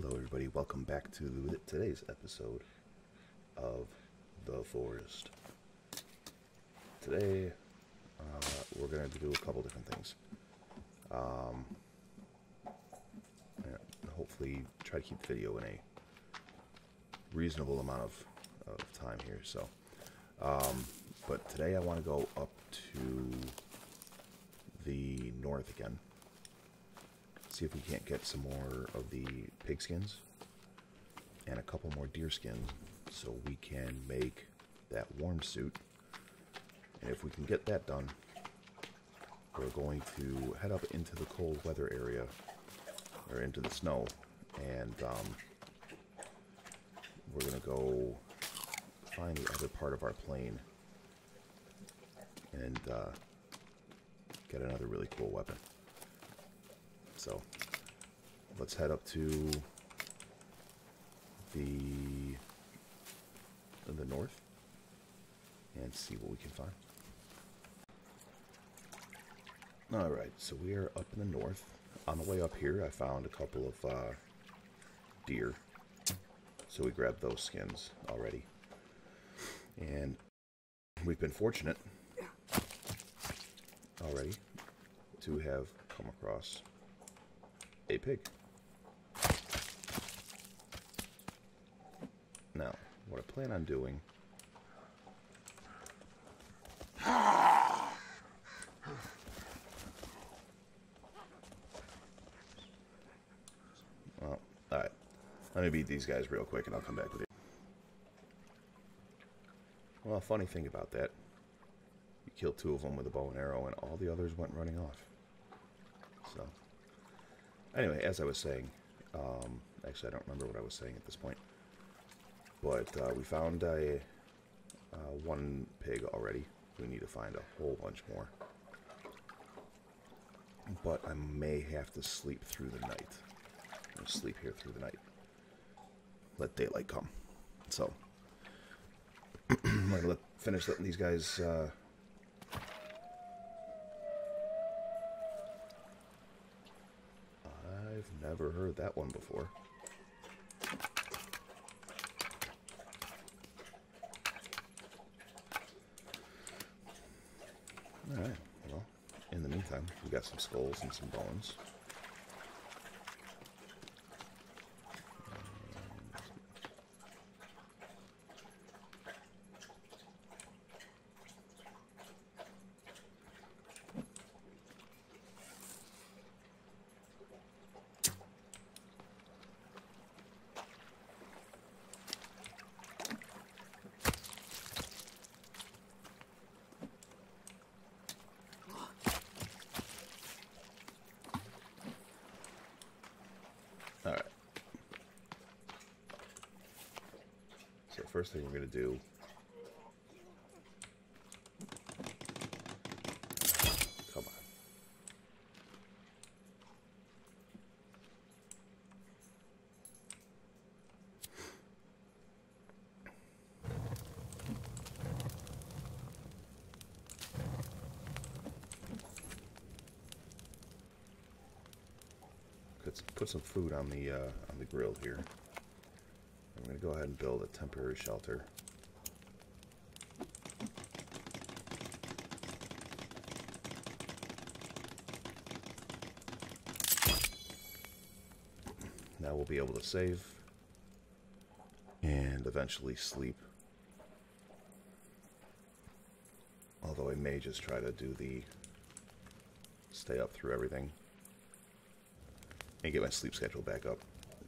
Hello, everybody. Welcome back to today's episode of The Forest. Today, uh, we're going to do a couple different things. Um, hopefully, try to keep the video in a reasonable amount of, of time here. So, um, but today I want to go up to the north again see if we can't get some more of the pig skins and a couple more deer skins so we can make that warm suit. And if we can get that done, we're going to head up into the cold weather area or into the snow and um, we're going to go find the other part of our plane and uh, get another really cool weapon. So let's head up to the the north and see what we can find. All right, so we are up in the north. On the way up here, I found a couple of uh, deer. So we grabbed those skins already. And we've been fortunate already to have come across a pig. Now, what I plan on doing Well, alright. Let me beat these guys real quick and I'll come back with you. Well, funny thing about that, you killed two of them with a bow and arrow and all the others went running off. So, Anyway, as I was saying, um, actually I don't remember what I was saying at this point, but uh, we found a uh, one pig already. We need to find a whole bunch more. But I may have to sleep through the night. sleep here through the night. Let daylight come. So, I'm going to finish letting these guys uh, never heard that one before. Alright, well, in the meantime, we got some skulls and some bones. First thing we're going to do put some food on the uh, on the grill here going to go ahead and build a temporary shelter. Now we'll be able to save and eventually sleep. Although I may just try to do the stay up through everything and get my sleep schedule back up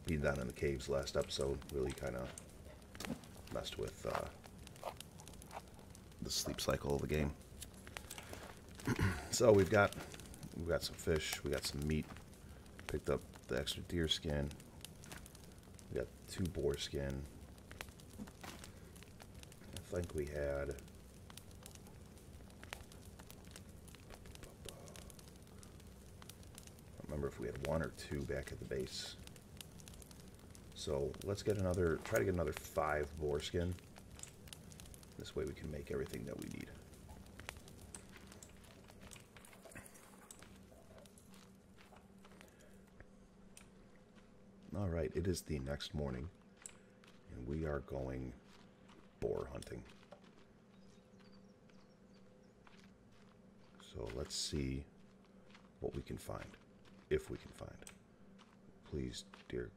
being down in the caves last episode really kind of messed with uh, the sleep cycle of the game. so we've got we've got some fish, we got some meat, picked up the extra deer skin, we got two boar skin. I think we had remember if we had one or two back at the base. So let's get another, try to get another five boar skin. This way we can make everything that we need. All right, it is the next morning, and we are going boar hunting. So let's see what we can find, if we can find. Please, dear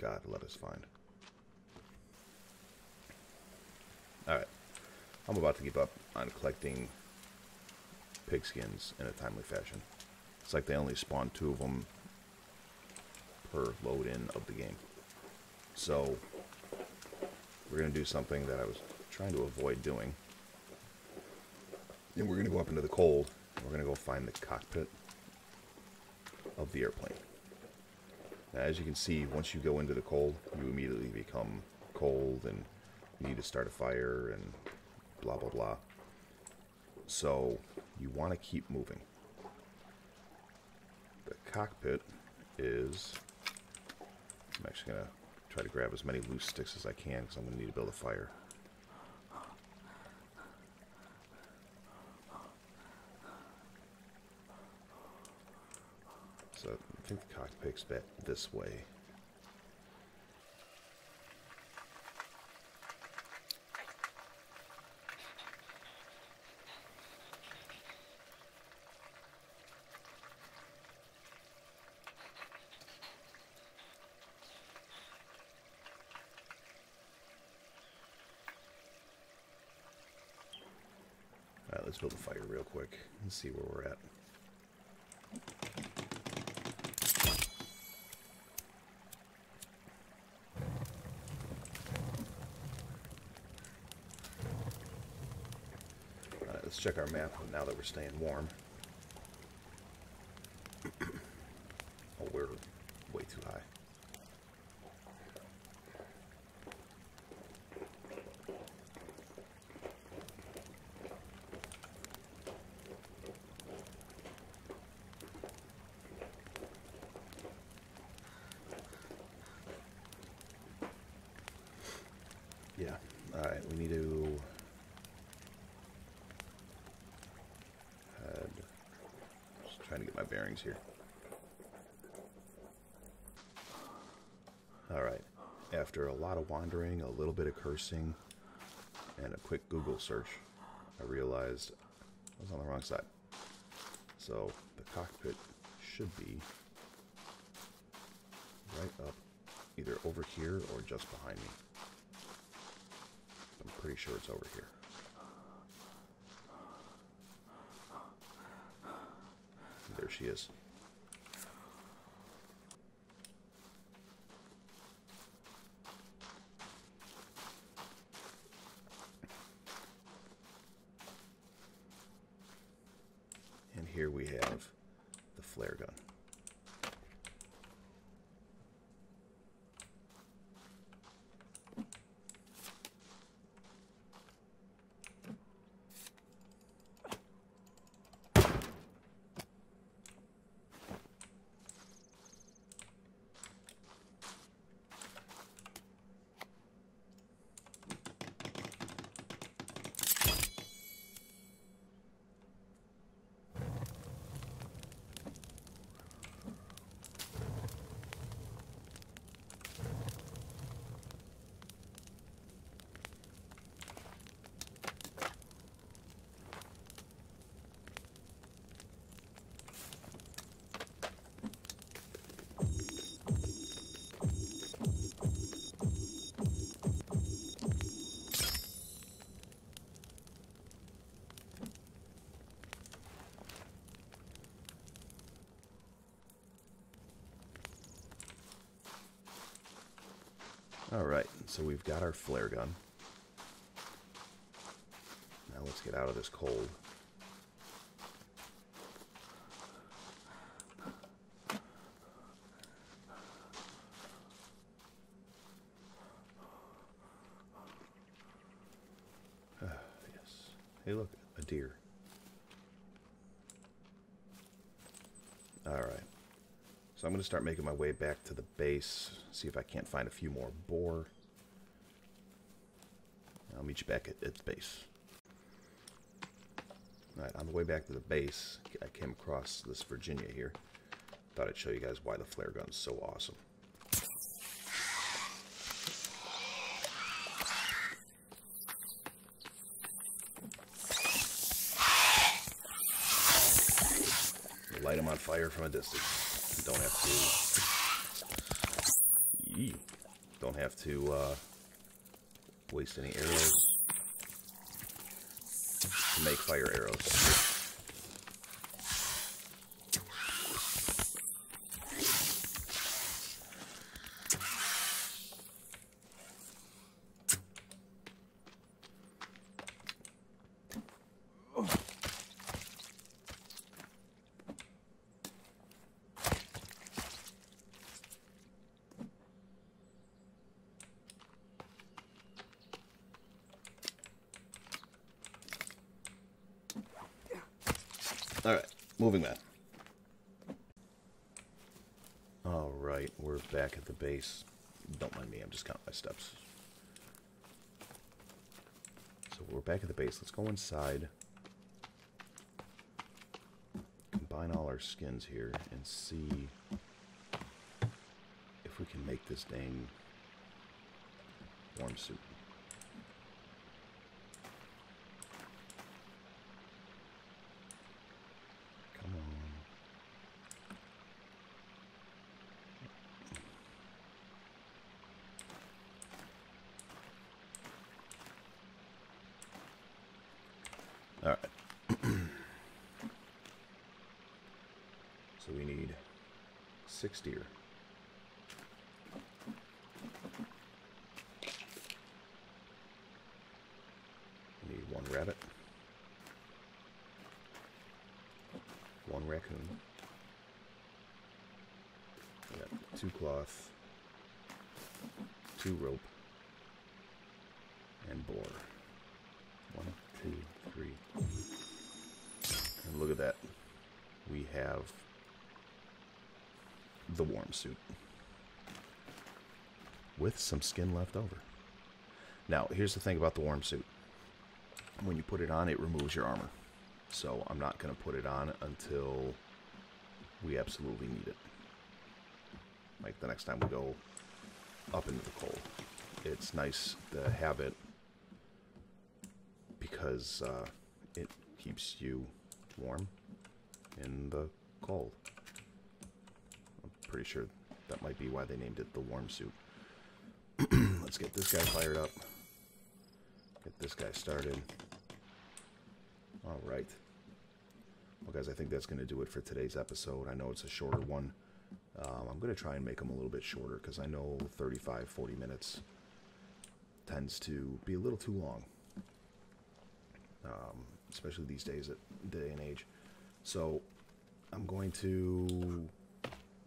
God, let us find. Alright, I'm about to give up on collecting pigskins in a timely fashion. It's like they only spawn two of them per load in of the game. So, we're going to do something that I was trying to avoid doing. And we're going to go up into the cold. we're going to go find the cockpit of the airplane. As you can see, once you go into the cold, you immediately become cold and need to start a fire and blah, blah, blah. So, you want to keep moving. The cockpit is... I'm actually going to try to grab as many loose sticks as I can because I'm going to need to build a fire. So I back this way. Alright, let's build a fire real quick and see where we're at. let's check our map now that we're staying warm. oh, we're way too high. Yeah, alright, we need to trying bearings here. Alright, after a lot of wandering, a little bit of cursing, and a quick Google search, I realized I was on the wrong side. So the cockpit should be right up either over here or just behind me. I'm pretty sure it's over here. There she is. And here we have the flare gun. Alright, so we've got our flare gun. Now let's get out of this cold. Ah, yes. Hey look, a deer. Alright. So I'm going to start making my way back to the base, see if I can't find a few more boar. I'll meet you back at, at the base. Alright, on the way back to the base, I came across this Virginia here. Thought I'd show you guys why the flare gun's so awesome. Light them on fire from a distance. Don't have to. Don't have to uh, waste any arrows to make fire arrows. All right, moving on. All right, we're back at the base. Don't mind me, I'm just counting my steps. So we're back at the base. Let's go inside. Combine all our skins here and see if we can make this dang warm suit. All right. so we need six deer. We need one rabbit. One raccoon. Two cloth. Two rope. Have the warm suit. With some skin left over. Now, here's the thing about the warm suit. When you put it on, it removes your armor. So I'm not going to put it on until we absolutely need it. Like the next time we go up into the cold. It's nice to have it because uh, it keeps you warm in the cold. I'm pretty sure that might be why they named it the warm suit. Let's get this guy fired up. Get this guy started. All right. Well, guys, I think that's going to do it for today's episode. I know it's a shorter one. Um, I'm going to try and make them a little bit shorter because I know 35, 40 minutes tends to be a little too long um, especially these days at day and age. So I'm going to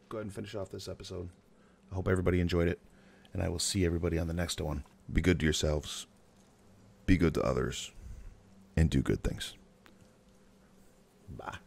go ahead and finish off this episode. I hope everybody enjoyed it, and I will see everybody on the next one. Be good to yourselves, be good to others, and do good things. Bye.